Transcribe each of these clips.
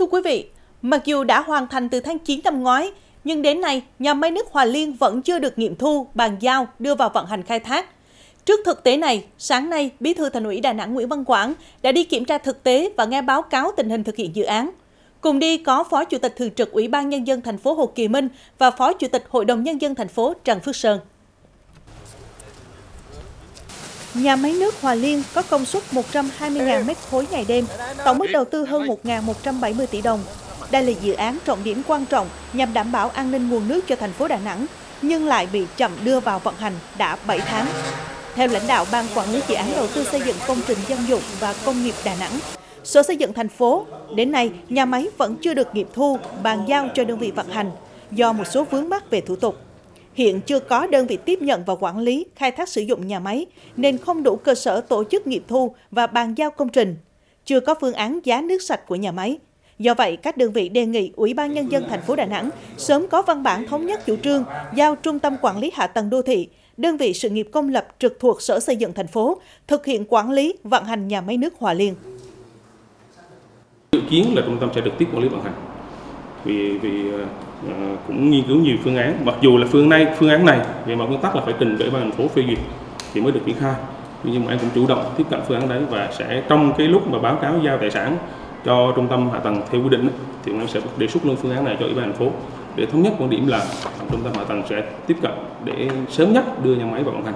Thưa quý vị, mặc dù đã hoàn thành từ tháng 9 năm ngoái, nhưng đến nay, nhà máy nước Hòa Liên vẫn chưa được nghiệm thu, bàn giao, đưa vào vận hành khai thác. Trước thực tế này, sáng nay, Bí thư Thành ủy Đà Nẵng Nguyễn Văn Quảng đã đi kiểm tra thực tế và nghe báo cáo tình hình thực hiện dự án. Cùng đi có Phó Chủ tịch Thường trực Ủy ban Nhân dân thành phố Hồ Kỳ Minh và Phó Chủ tịch Hội đồng Nhân dân thành phố Trần Phước Sơn. Nhà máy nước Hòa Liên có công suất 120.000 mét khối ngày đêm, tổng mức đầu tư hơn 1.170 tỷ đồng. Đây là dự án trọng điểm quan trọng nhằm đảm bảo an ninh nguồn nước cho thành phố Đà Nẵng, nhưng lại bị chậm đưa vào vận hành đã 7 tháng. Theo lãnh đạo Ban Quản lý Dự án Đầu tư xây dựng công trình dân dụng và công nghiệp Đà Nẵng, Sở Xây dựng thành phố, đến nay nhà máy vẫn chưa được nghiệm thu, bàn giao cho đơn vị vận hành do một số vướng mắc về thủ tục. Hiện chưa có đơn vị tiếp nhận và quản lý khai thác sử dụng nhà máy nên không đủ cơ sở tổ chức nghiệm thu và bàn giao công trình. Chưa có phương án giá nước sạch của nhà máy. Do vậy, các đơn vị đề nghị Ủy ban Nhân dân thành phố Đà Nẵng sớm có văn bản thống nhất chủ trương giao Trung tâm Quản lý Hạ tầng Đô thị, đơn vị sự nghiệp công lập trực thuộc Sở Xây dựng thành phố, thực hiện quản lý vận hành nhà máy nước Hòa Liên. Dự kiến là trung tâm sẽ được tiếp quản lý vận hành vì vì uh, cũng nghiên cứu nhiều phương án. Mặc dù là phương này phương án này về mặt nguyên tắc là phải trình ủy ban thành phố phê duyệt thì mới được triển khai. Nhưng mà em cũng chủ động tiếp cận phương án đấy và sẽ trong cái lúc mà báo cáo giao tài sản cho trung tâm hạ tầng theo quy định thì em sẽ đề xuất luôn phương án này cho ủy ban thành phố. Để thống nhất quan điểm là trung tâm hạ tầng sẽ tiếp cận để sớm nhất đưa nhà máy vào vận hành.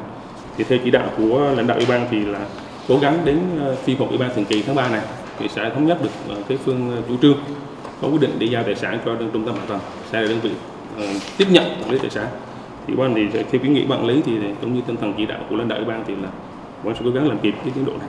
Thì theo chỉ đạo của lãnh đạo ủy ban thì là cố gắng đến ờ, phiên họp ủy ban thường kỳ tháng 3 này thì sẽ thống nhất được cái phương chủ trương có quyết định để giao tài sản cho trung tâm hạ tầng sẽ là đơn vị uh, tiếp nhận quản lý tài sản. Thì ban thì theo kiến nghị ban lý thì cũng như tinh thần chỉ đạo của lãnh đạo ủy ban thì là ban sẽ cố gắng làm kịp cái tiến độ này.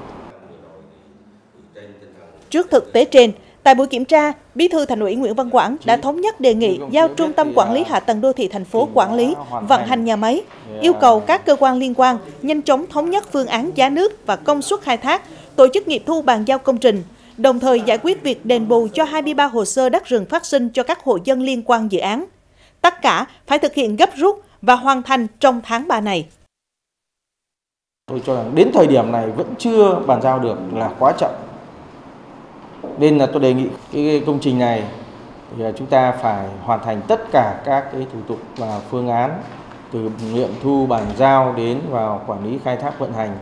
Trước thực tế trên, tại buổi kiểm tra, Bí thư Thành ủy Nguyễn Văn Quảng đã thống nhất đề nghị giao Trung tâm Quản lý Hạ tầng Đô thị thành phố quản lý, vận hành nhà máy, yêu cầu các cơ quan liên quan nhanh chóng thống nhất phương án giá nước và công suất khai thác, tổ chức nghiệm thu bàn giao công trình, đồng thời giải quyết việc đền bù cho 23 hồ sơ đất rừng phát sinh cho các hộ dân liên quan dự án. Tất cả phải thực hiện gấp rút và hoàn thành trong tháng 3 này. Tôi cho rằng đến thời điểm này vẫn chưa bàn giao được là quá chậm. Nên là tôi đề nghị cái công trình này thì chúng ta phải hoàn thành tất cả các cái thủ tục và phương án từ nghiệm thu, bàn giao đến vào quản lý khai thác vận hành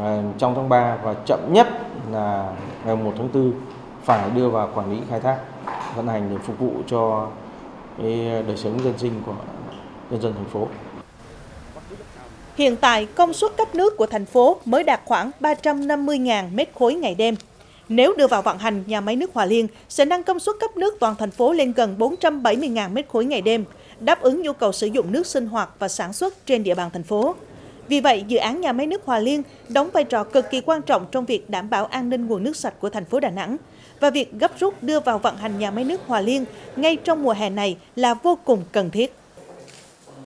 à, trong tháng 3 và chậm nhất là ngày 1 tháng 4 phải đưa vào quản lý khai thác vận hành để phục vụ cho cái đời sống dân sinh của nhân dân thành phố. Hiện tại, công suất cấp nước của thành phố mới đạt khoảng 350.000 mét khối ngày đêm. Nếu đưa vào vận hành, nhà máy nước Hòa Liên sẽ nâng công suất cấp nước toàn thành phố lên gần 470.000 mét khối ngày đêm, đáp ứng nhu cầu sử dụng nước sinh hoạt và sản xuất trên địa bàn thành phố. Vì vậy, dự án nhà máy nước Hòa Liên đóng vai trò cực kỳ quan trọng trong việc đảm bảo an ninh nguồn nước sạch của thành phố Đà Nẵng và việc gấp rút đưa vào vận hành nhà máy nước Hòa Liên ngay trong mùa hè này là vô cùng cần thiết.